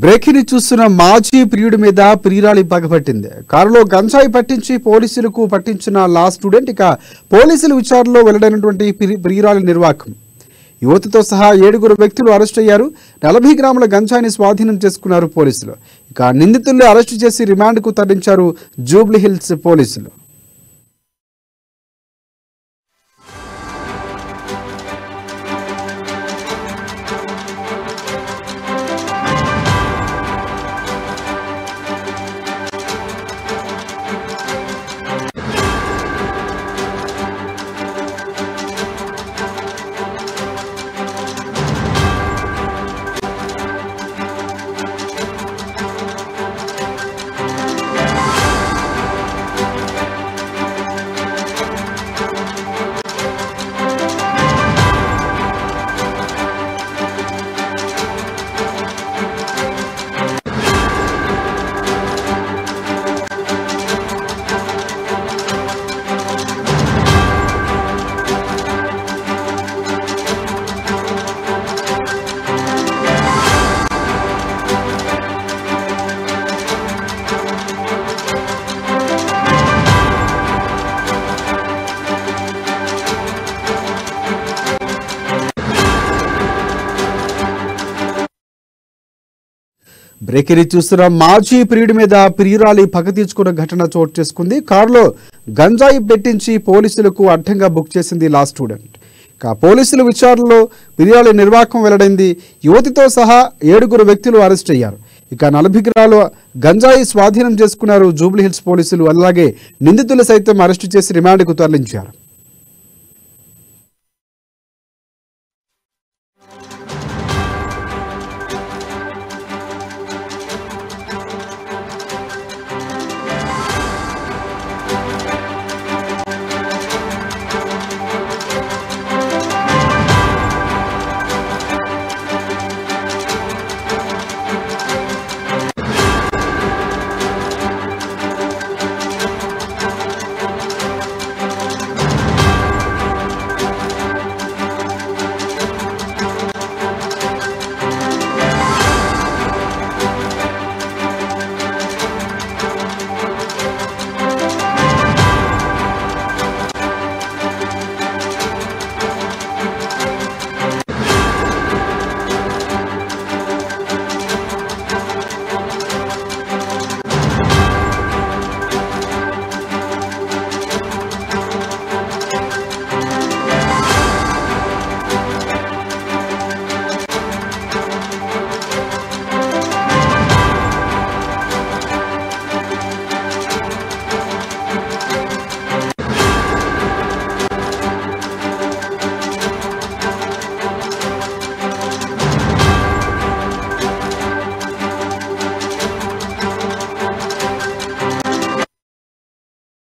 బ్రేకిని చూస్తున్న మాజీ ప్రియుడి మీద ప్రియురాలి పగపట్టింది. కారులో గంజాయి పట్టించి పోలీసులకు పట్టించిన లా స్టూడెంట్ ఇక పోలీసుల విచారణలో వెల్లడైనటువంటి ప్రి- ప్రియురాలి నిర్వాకం. యువతితో సహా ఏడుగురు వ్యక్తులు అరెస్ట్ అయ్యారు. నలభై గ్రాముల గంజాయిని స్వాధీనం చేసుకున్నారు పోలీసులు. ఇక నిందితుల్ని అరెస్టు చేసి రిమాండ్కు తరలించారు జూబ్లీహిల్స్ పోలీసులు. బ్రేకిని చూస్తున్న మాజీ ప్రియుడి మీద ప్రియురాలి పగ తీర్చుకున్న ఘటన చోటు చేసుకుంది. కారులో గంజాయి పెట్టించి పోలీసులకు అడ్డంగా బుక్ చేసింది లా స్టూడెంట్. ఇక పోలీసుల విచారణలో ప్రియురాలి నిర్వాకం వెల్లడైంది. యువతితో సహా ఏడుగురు వ్యక్తులు అరెస్ట్ అయ్యారు. ఇక నలభై గ్రాలు గంజాయి స్వాధీనం చేసుకున్నారు జూబ్లీహిల్స్ పోలీసులు. అలాగే నిందితులు సైతం అరెస్టు చేసి రిమాండ్కు తరలించారు.